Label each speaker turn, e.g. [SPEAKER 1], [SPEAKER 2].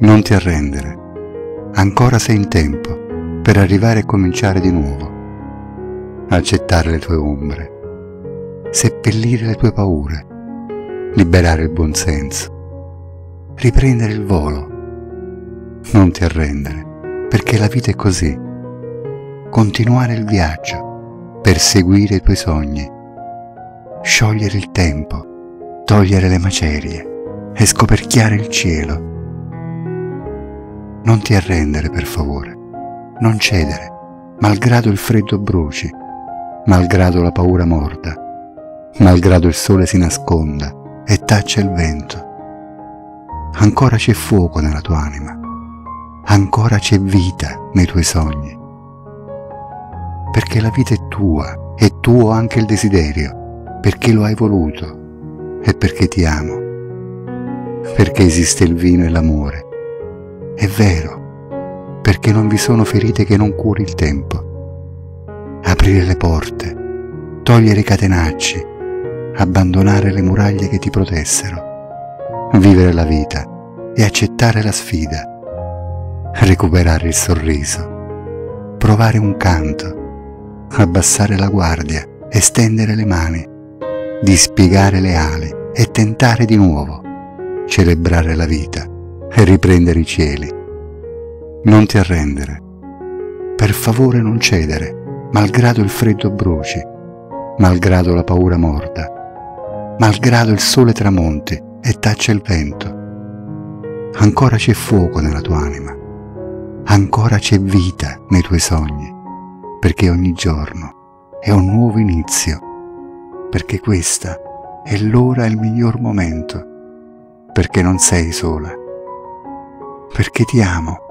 [SPEAKER 1] Non ti arrendere. Ancora sei in tempo per arrivare e cominciare di nuovo. Accettare le tue ombre. Seppellire le tue paure. Liberare il buonsenso. Riprendere il volo. Non ti arrendere, perché la vita è così. Continuare il viaggio, perseguire i tuoi sogni sciogliere il tempo, togliere le macerie e scoperchiare il cielo. Non ti arrendere, per favore, non cedere, malgrado il freddo bruci, malgrado la paura morda, malgrado il sole si nasconda e taccia il vento. Ancora c'è fuoco nella tua anima, ancora c'è vita nei tuoi sogni. Perché la vita è tua, è tuo anche il desiderio perché lo hai voluto e perché ti amo, perché esiste il vino e l'amore. È vero, perché non vi sono ferite che non curi il tempo. Aprire le porte, togliere i catenacci, abbandonare le muraglie che ti protessero, vivere la vita e accettare la sfida, recuperare il sorriso, provare un canto, abbassare la guardia, estendere le mani, dispiegare le ali e tentare di nuovo, celebrare la vita e riprendere i cieli. Non ti arrendere. Per favore non cedere, malgrado il freddo bruci, malgrado la paura morda, malgrado il sole tramonti e taccia il vento. Ancora c'è fuoco nella tua anima, ancora c'è vita nei tuoi sogni, perché ogni giorno è un nuovo inizio perché questa è l'ora e il miglior momento, perché non sei sola, perché ti amo